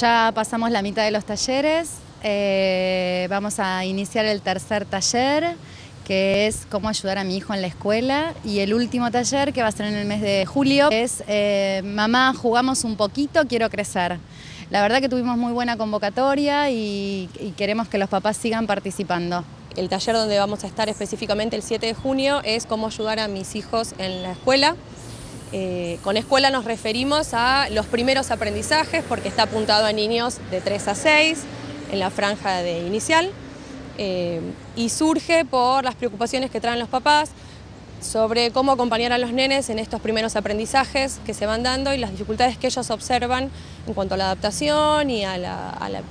Ya pasamos la mitad de los talleres, eh, vamos a iniciar el tercer taller que es cómo ayudar a mi hijo en la escuela y el último taller que va a ser en el mes de julio es eh, mamá jugamos un poquito, quiero crecer. La verdad que tuvimos muy buena convocatoria y, y queremos que los papás sigan participando. El taller donde vamos a estar específicamente el 7 de junio es cómo ayudar a mis hijos en la escuela. Eh, con escuela nos referimos a los primeros aprendizajes porque está apuntado a niños de 3 a 6 en la franja de inicial. Eh, y surge por las preocupaciones que traen los papás sobre cómo acompañar a los nenes en estos primeros aprendizajes que se van dando y las dificultades que ellos observan en cuanto a la adaptación y a la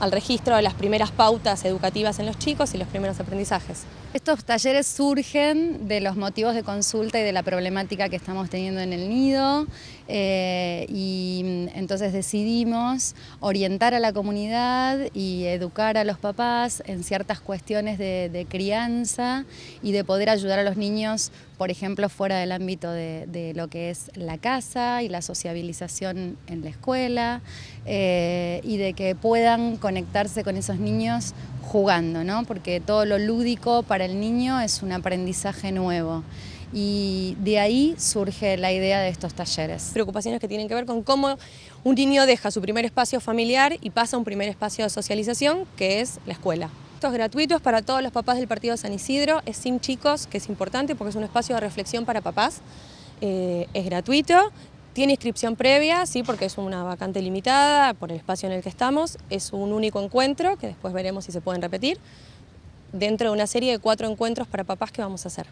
al registro de las primeras pautas educativas en los chicos y los primeros aprendizajes. Estos talleres surgen de los motivos de consulta y de la problemática que estamos teniendo en el nido eh, y entonces decidimos orientar a la comunidad y educar a los papás en ciertas cuestiones de, crianza y de poder ayudar a los niños, por ejemplo, fuera del ámbito de, lo que es la casa y la sociabilización en la escuela eh, y de que puedan conectarse con esos niños jugando, ¿no? porque todo lo lúdico para el niño es un aprendizaje nuevo y de ahí surge la idea de estos talleres. Preocupaciones que tienen que ver con cómo un niño deja su primer espacio familiar y pasa a un primer espacio de socialización, que es la escuela. Esto es gratuito, es para todos los papás del partido San Isidro, es sin chicos, que es importante porque es un espacio de reflexión para papás. Eh, es gratuito, tiene inscripción previa, sí, porque es una vacante limitada por el espacio en el que estamos. Es un único encuentro, que después veremos si se pueden repetir, dentro de una serie de cuatro encuentros para papás que vamos a hacer.